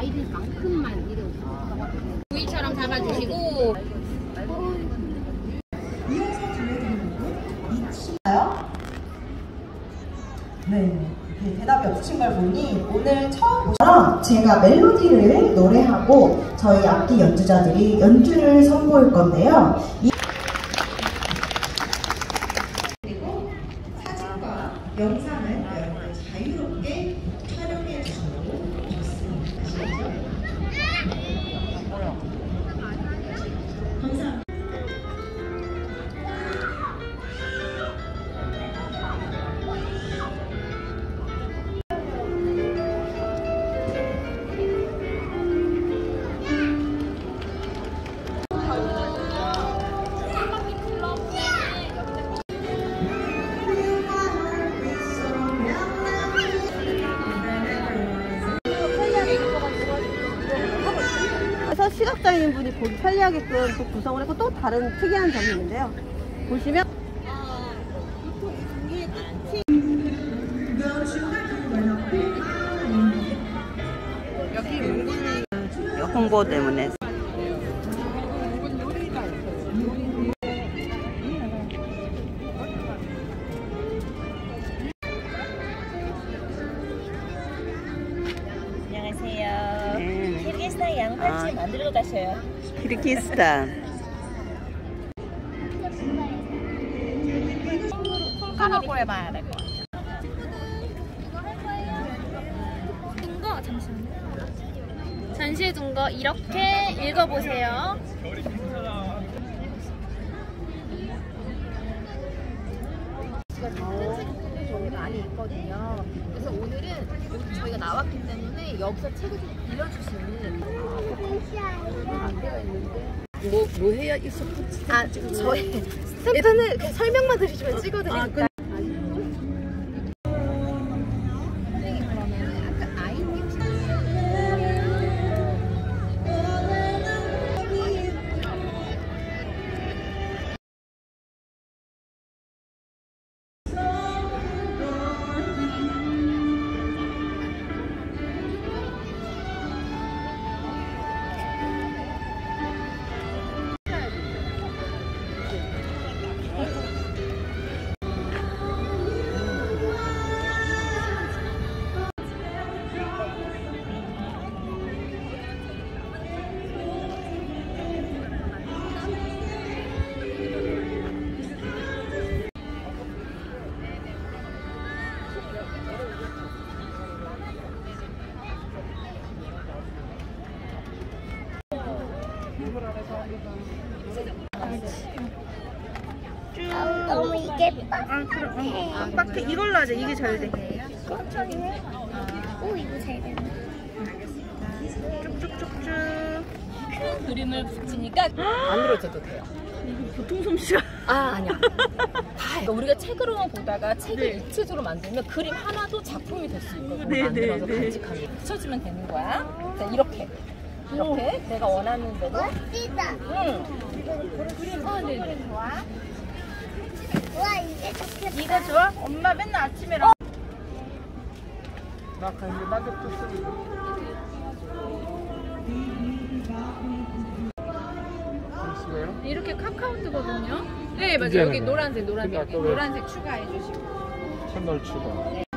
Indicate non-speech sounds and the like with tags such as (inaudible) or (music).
아이들만큼만 이렇게 구이처럼 잡아주시고 네. 이렇게 대답이 없으신 걸 보니 오늘 처음 보시랑 제가 멜로디를 노래하고 저희 악기 연주자들이 연주를 선보일 건데요. 이- 영상 시각장애인 분이 보기 편리하게끔 또 구성을 했고 또 다른 특이한 점이 있는데요. 보시면 홍보 때문에 양파찜 만들러 가셔요. 키르기스탄 손가락으로 해봐야 될 것 같아요. 거 잠시만요. 전시해 둔 거 이렇게 읽어보세요. 많이 있거든요. 여기 저희가 나왔기 때문에 여기서 책을 좀 빌려주시는 안 되어 있는데. 뭐, 뭐 해야 이 스포 아, 저희 스탬프는 그냥 설명만 들으시면 찍어드리니까. 선생 너무 이게 아, 어, 빡 이걸로 하자. 이게 잘 돼. 오 이거 잘 됐네. 쭉쭉쭉쭉. 그림을 붙이니까 안 늘어져도 돼요. 보통 솜씨가. 아 아니야. (laughs) 그러니까 우리가 책으로만 보다가 책을 네. 입체적으로 만들면 그림 하나도 작품이 될 수 있거든요. 네, 만들어서 네, 네. 간직하게 붙여주면 되는 거야. 자, 이렇게 이렇게 내가 원하는 대로. 멋지다. 응. 그림. 어, 네네. 좋아. 와 이게 좋겠다. 이거 좋아? 엄마 맨날 아침에 라 이렇게 카카오트거든요. 네 맞아요. 여기 노란색 노란색 노란색 추가해 주시고. 채널 추가.